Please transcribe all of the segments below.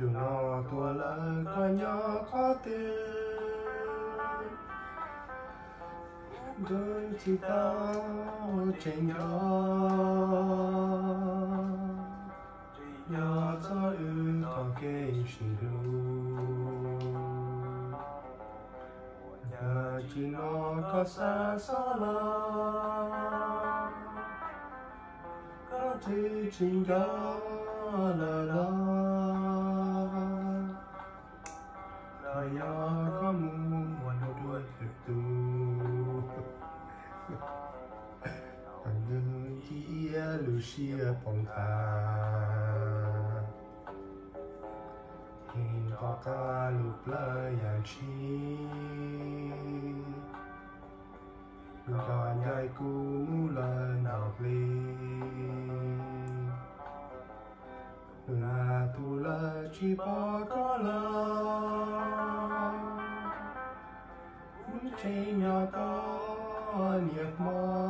dù nó tua lỡ có nhỏ có tư đôi chỉ tao trên nhỏ nhỏ cho ư có kê xin đủ nhà chỉ nó có xa xa lắm có thể chính đó là la chỉ upon bông thà hình có cả lúc lỡ yang chi Gà nhai cú là nào li là tu là chi bỏ có là muốn chơi nhỏ nhiệt mơ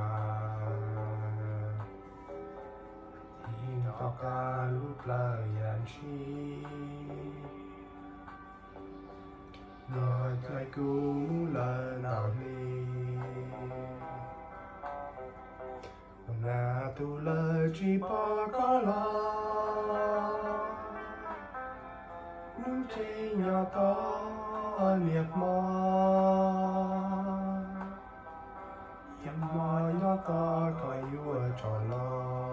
chỉ bỏ có là những chi nhỏ to miệt Anyakma. Yamma yata kayua chala